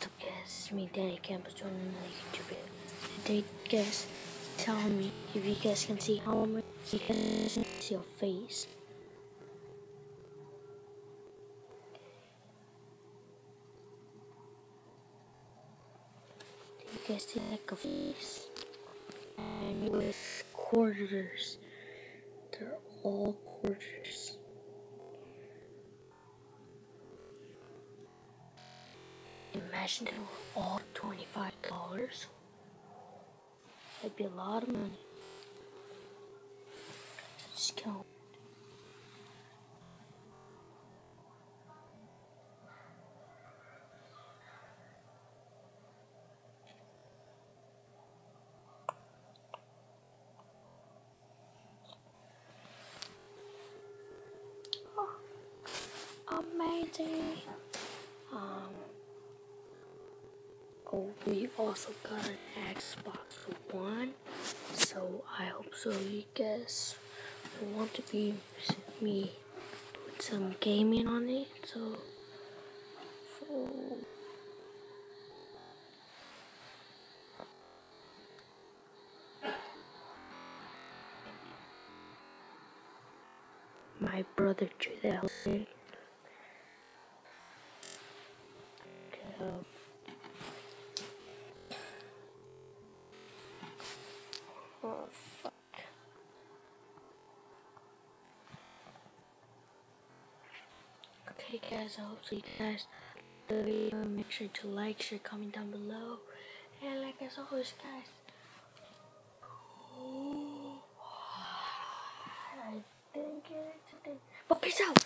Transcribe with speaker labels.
Speaker 1: So guys, it's me Danny Campos joining another YouTube video. Today guys, tell me if you guys can see how much you can see your face. You guys see like a face? And with quarters. They're all quarters. Imagine they were all $25. That'd be a lot of money. Just count. Oh, amazing. Oh, we also got an Xbox One, so I hope so you guys want to be me put some gaming on it. So, so my brother Judel. Okay. um, Oh, fuck. Okay, guys, I hope so you guys the video. Make sure to like, share, comment down below. And like as always, guys, I didn't get it today. But peace out.